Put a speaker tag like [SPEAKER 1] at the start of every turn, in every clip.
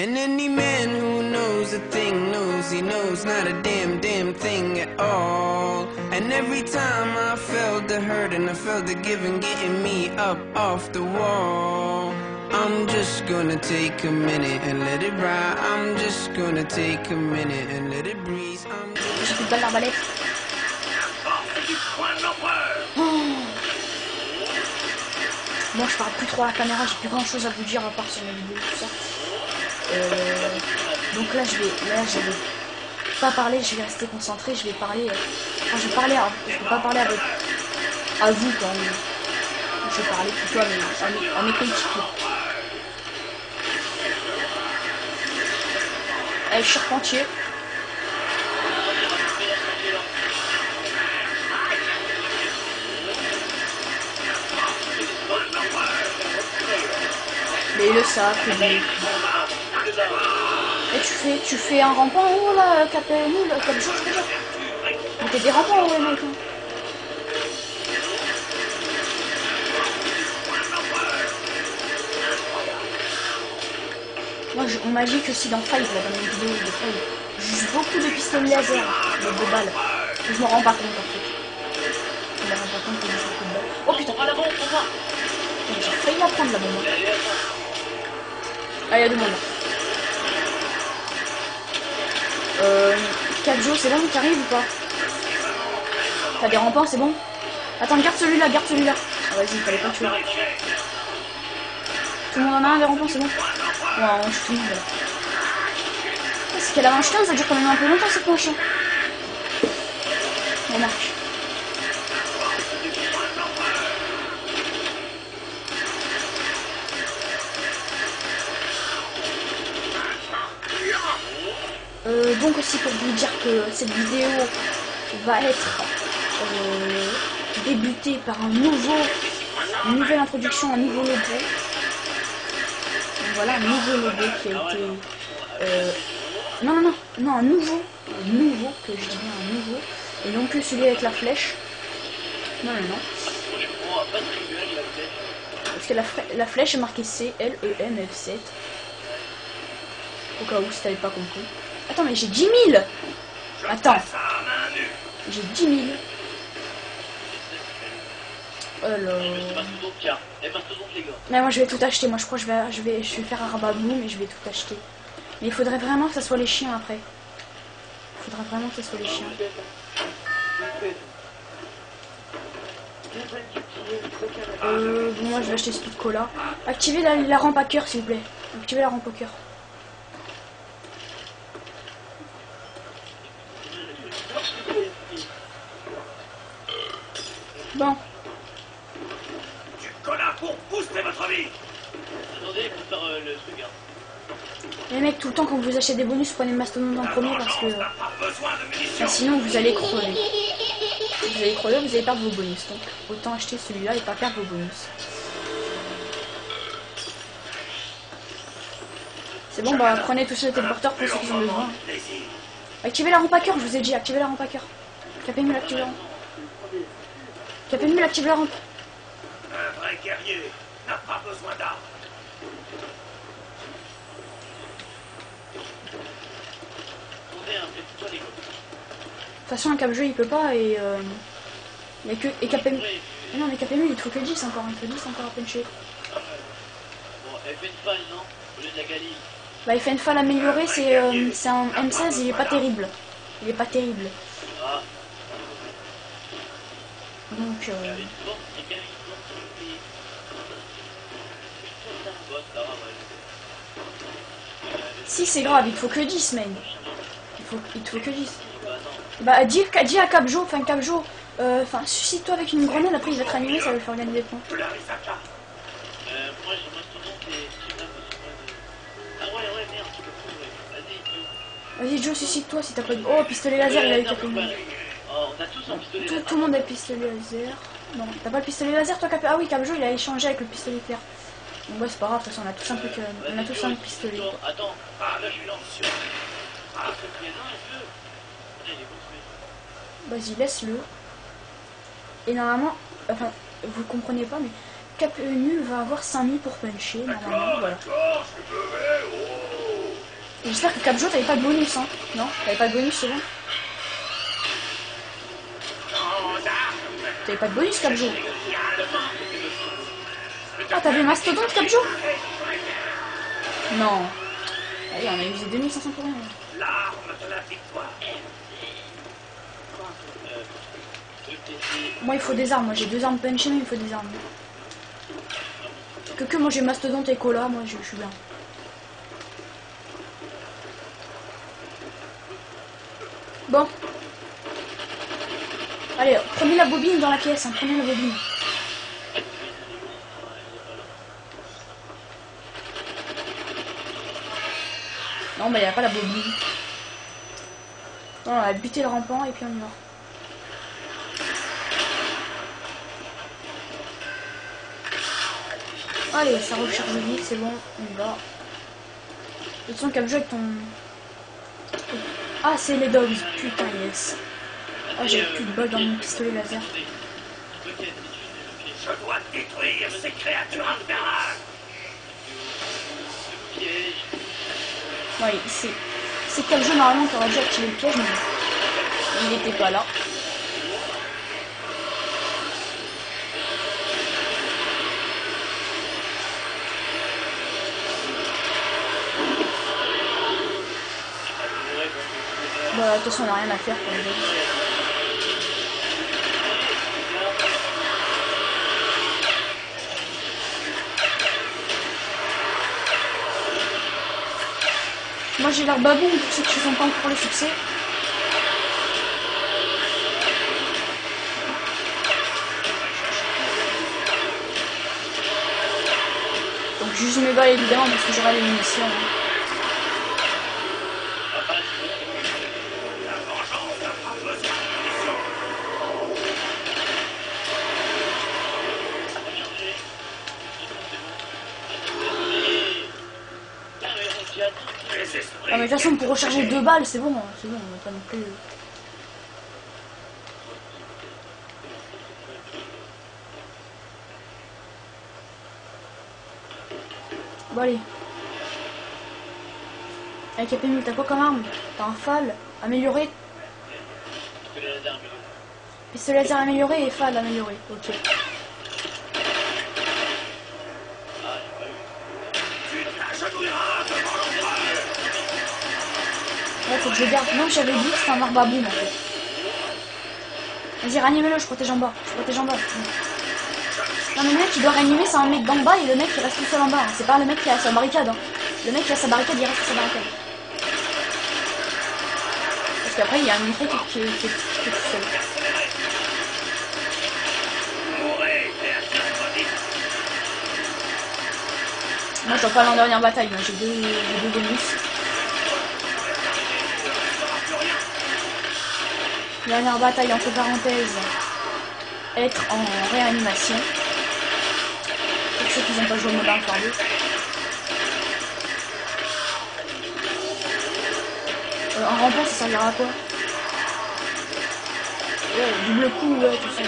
[SPEAKER 1] And any man who knows a thing knows he knows not a damn damn thing at all. And every time I felt the hurt and I felt the giving getting me up off the wall. I'm just gonna take a minute and let it ride. I'm just gonna take a minute and let it breeze. I'm.
[SPEAKER 2] Bon, je parle plus trop à la caméra, j'ai plus grand chose à vous dire à part sur mes vidéos, tout ça. Euh, donc là, je vais, pas parler, je vais rester concentré, je vais parler. euh, Enfin, je vais parler, à, je vais pas parler avec, à vous quand je vais parler plutôt à mes, à à. Allez, charpentier. Mais le sac, mais... Et tu fais, tu fais un rampant en haut là, cap nous, là, cap jour, je veux dire. Mais t'es des rampants en haut, les mecs. hein. Moi, je- on m'a dit que si dans Five, là, dans mes vidéos de Five, j'use beaucoup de pistolets laser, de, de balles. Je me rends pas compte en fait. Je me rends pas compte que j'ai beaucoup de balles. Oh putain, Putain, j'ai failli la prendre la bombe. Ah, il y a deux monde là. Euh. Kadjo, c'est bon, t'arrives ou pas T'as des rampants, c'est bon Attends, garde celui-là, garde celui-là. Ah, vas-y, fallait pas tuer. Tout le monde en a un des rampants, c'est bon Ouais, on tue tout C'est qu'elle a manche 15, ça dure quand même un peu longtemps cette manche. hein. Remarque. Euh, donc aussi pour vous dire que cette vidéo va être euh, débutée par un nouveau, une nouvelle introduction, un nouveau logo. Voilà, un nouveau logo qui a été... euh, non, non, non, non, un nouveau, un nouveau, que je dis bien un nouveau, et non plus celui avec la flèche. Non, non, non. Parce que la, la flèche est marquée C, L, E, M, F, 7. Au cas où, si t'avais pas compris. Attends, mais j'ai 10 000 Attends. J'ai 10 000. Alors... Mais moi je vais tout acheter, moi je crois que je vais, je vais, je vais faire un rabat mais je vais tout acheter. Mais il faudrait vraiment que ça soit les chiens après. Il faudrait vraiment que ça soit les chiens. Euh, bon, moi je vais acheter Speed Cola. Activez la, la rampe à cœur s'il vous plaît. Activez la rampe au cœur. Bon,
[SPEAKER 3] Tu connard pour booster votre vie
[SPEAKER 4] Attendez, euh, le truc. Hein.
[SPEAKER 2] les mecs, tout le temps quand vous achetez des bonus, prenez le mastodonte en premier parce que bah, sinon vous allez crever. Vous allez crever, vous allez perdre vos bonus. Donc autant acheter celui-là et pas perdre vos bonus. C'est bon, bah prenez tous les téléporteurs pour ceux qui en ont besoin. Activez la rampe à cœur, je vous ai dit, activez la rampe à cœur. Capémule, active la rampe. Capémule, active la rampe.
[SPEAKER 3] Un vrai guerrier n'a pas besoin d'armes.
[SPEAKER 2] De toute façon, un cap jeu il peut pas et. Euh, a que. Et.
[SPEAKER 4] Après,
[SPEAKER 2] Mais non, mais Capémule il faut que 10 encore, il faut 10 encore à puncher.
[SPEAKER 4] bon, elle fait une falle, non? Au lieu de la galine.
[SPEAKER 2] Bah, il fait une fall améliorée, c'est euh, c'est un M16, il est pas terrible. Il est pas terrible.
[SPEAKER 4] Ah,
[SPEAKER 2] Donc, euh, si c'est grave, il te faut que 10, man. Il, faut, il te faut que 10.
[SPEAKER 4] Bah,
[SPEAKER 2] dis, dis à Capjo, enfin Capjo, euh, enfin, suscite-toi avec une grenade, après il va te ranimer, ça va lui faire gagner des points.
[SPEAKER 4] Euh. Vas-y,
[SPEAKER 2] Joe, suscite-toi si t'as pas de. Oh, pistolet laser, il a eu
[SPEAKER 4] Attends,
[SPEAKER 2] Tout, tout le monde a le pistolet laser. Non, t'as pas le pistolet laser, toi, Cap... Ah oui, Capjo, il a échangé avec le pistolet clair. Donc, ouais, c'est pas grave, de toute façon, on a tous un truc. on a tous un pistolet.
[SPEAKER 4] Attends, ah, ce qu'il y a dans un jeu. Allez, il est bon, ce mec.
[SPEAKER 2] Vas-y, laisse-le. Et normalement, enfin, vous comprenez pas, mais Cap nul va avoir 5000 pour puncher, normalement, voilà.
[SPEAKER 3] Oh.
[SPEAKER 2] J'espère que Capjo, t'avais pas de bonus, hein Non T'avais pas de bonus, c'est bon T'avais pas de bonus, Capjo Ah, t'avais Mastodonte, Capjo Non. Allez, on a usé 2500 pour rien.
[SPEAKER 3] L'arme.
[SPEAKER 2] Moi, il faut des armes. Moi, j'ai deux armes punch, mais il faut des armes. Que que moi, j'ai Mastodonte et Cola. Moi, je suis bien. Bon. Allez, prenez la bobine dans la pièce. hein, Prenez la bobine. Non, bah, il n'y a pas la bobine. On va buter le rampant et puis on y va. Allez, ça recharge vite, c'est bon, on y va. De toute façon, ton... Ah, c'est les dogs, putain, yes. Ah, j'ai plus de balles dans mon pistolet laser.
[SPEAKER 3] Je dois détruire ces créatures infernales.
[SPEAKER 2] Ouais, c'est... C'est Capjo, normalement, qui aurait dû activer le piège, mais... Il n'était pas là. Bah, de toute façon, on n'a rien à faire pour les dogs. J'ai l'air babou pour ceux qui ne sont pas encore le succès. Donc, juste mes balles, évidemment, parce que j'aurai les munitions. hein. Mais de toute façon, pour recharger deux balles, c'est bon, hein, c'est bon, on pas non plus. Bon, allez. Avec Capémule, t'as quoi comme arme? T'as un FAL amélioré, pistolet laser amélioré et FAL amélioré. Ok. Que je garde. Non, j'avais dit que c'était un marbaboum en fait. Vas-y, ranimez-le, je protège en bas. Je protège en bas. Non, mais le mec qui doit réanimer, c'est un mec d'en bas et le mec qui reste tout seul en bas. hein. C'est pas le mec qui a sa barricade. hein. Le mec qui a sa barricade, il reste à sa barricade. Parce qu'après, il y a un micro qui, est tout seul. Moi, je dois pas aller en dernière bataille. J'ai deux, deux bonus. Dernière bataille, entre parenthèses, être en réanimation. Pour ceux qui n'ont pas joué au Modern Warfare 2. Euh, en rampant, ça servira à quoi? Ouais, double coup, ouais, tout ça.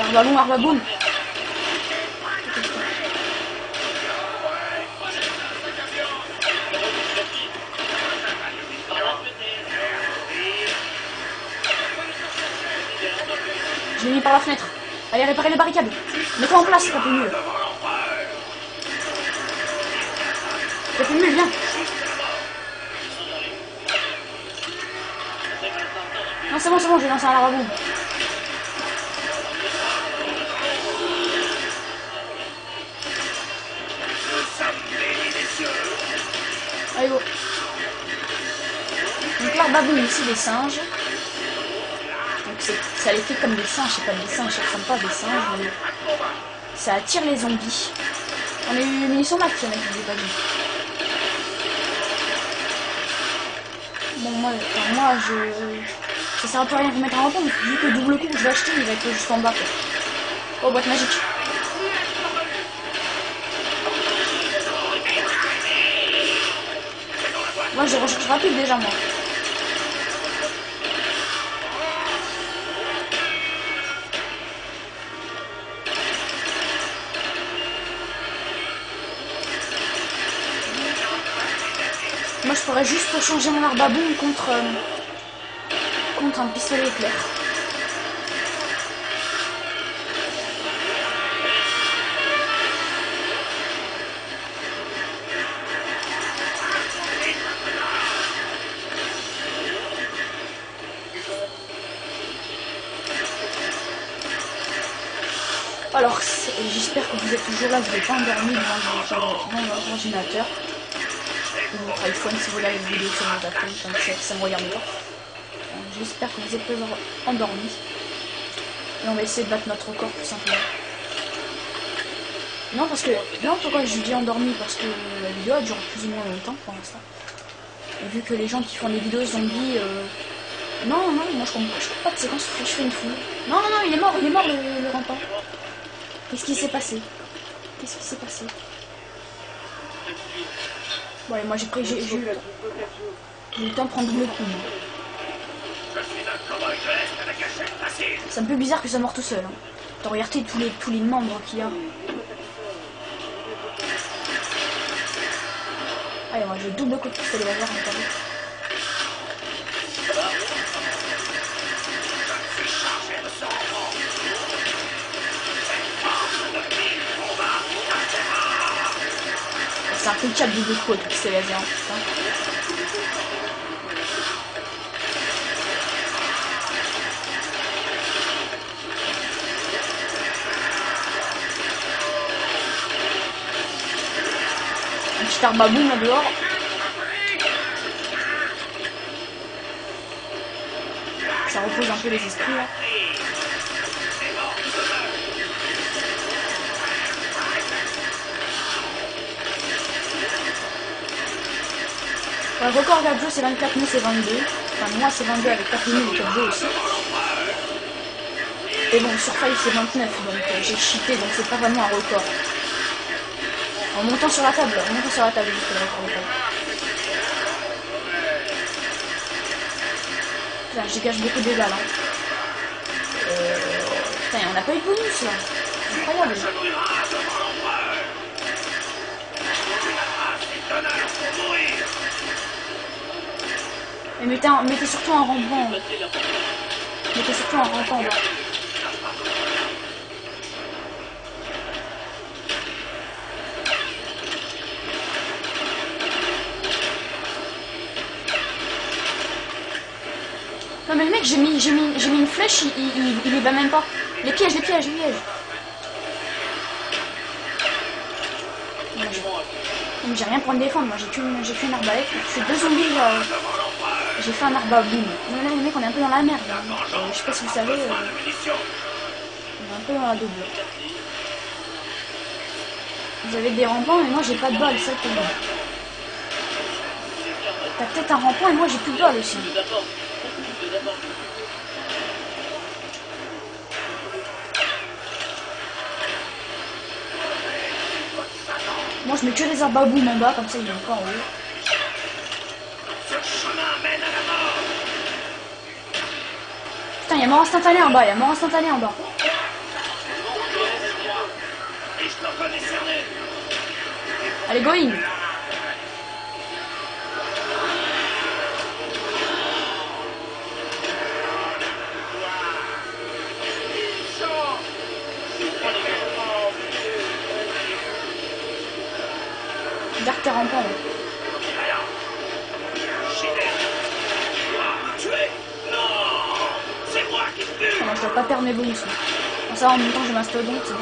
[SPEAKER 2] Arbalon, arbaboum. Je l'ai mis par la fenêtre. Allez, réparer les barricades. Mets-toi en place, pas plus nul. C'est plus nul, viens. Non, c'est bon, c'est bon, j'ai lancé un
[SPEAKER 3] cieux.
[SPEAKER 2] Allez, go. Donc là, baboum ici des singes. Ça les fait comme des singes, c'est pas des singes, ça ressemble pas à des singes, mais ça attire les zombies. On a eu une munition max, je vous ai pas dit. Bon, moi, moi je. Ça sert un peu à rien de mettre en compte, vu que le double coup que je vais acheter, il va être juste en bas. Quoi. Oh, boîte magique. Moi, je recherche rapide déjà, moi. Pourrais juste changer mon arbre à boum contre, euh, contre un pistolet éclair. Alors, j'espère que vous êtes toujours là, vous n'êtes pas endormi devant, devant- devant votre ordinateur iPhone si vous une vidéo sur comme ça, me regarde pas. J'espère que vous êtes toujours endormis. Et on va essayer de battre notre record tout simplement. Non, parce que. Non, pourquoi je dis endormi? Parce que la vidéo elle dure plus ou moins longtemps pour l'instant. Vu que les gens qui font des vidéos zombies. euh, Non, non, moi je comprends, je comprends pas de séquence, je fais une fouille. Non, non, non, il est mort, il est mort le, le rampant. Qu'est-ce qui s'est passé? Qu'est-ce qui s'est passé? Bon, allez, moi j'ai pris. J'ai eu le temps. Le de prendre double coup.
[SPEAKER 3] Je.
[SPEAKER 2] C'est un peu bizarre que ça meurt tout seul. Hein. T'as regardé tous les, tous les membres qu'il y a. Allez, moi j'ai double coup de pistolet laser, attendez. C'est un coup de cap double coup avec le pistolet laser. hein. Un petit arbre à boum là dehors. Ça repose un peu les esprits là. Le record jeu c'est 24 mai c'est 22. Enfin moi c'est 22 avec 4 minutes et 4 jeux aussi. Et bon sur Five c'est 29 donc euh, j'ai cheaté donc c'est pas vraiment un record. En montant sur la table, en montant sur la table, j'ai le record de. Putain, j'ai gâché beaucoup de dégâts là. Euh... Putain, on n'a pas eu de bonus là. Incroyable. Mais mettez, surtout un rampant. Mettez surtout un rampant. Non mais le mec j'ai mis une flèche il, il, bat même pas. Les pièges, les pièges, les pièges. J'ai- rien pour me défendre, moi j'ai qu'une j'ai arbalète, je fais deux zombies là. J'ai fait un arbre. Non là les mecs on est un peu dans la merde. je sais pas si vous savez, euh, on est un peu dans la double. Vous avez des rampants et moi j'ai pas de balles, ça. T'as peut-être un rampant et moi j'ai plus de balles aussi. Moi je mets que les arbres à boum en bas, comme ça il est encore en haut. Il y a mort instantané en bas, il y a mort instantané en bas. Allez, go mes bonus. Bon, ça en même temps, j'ai mastodonte.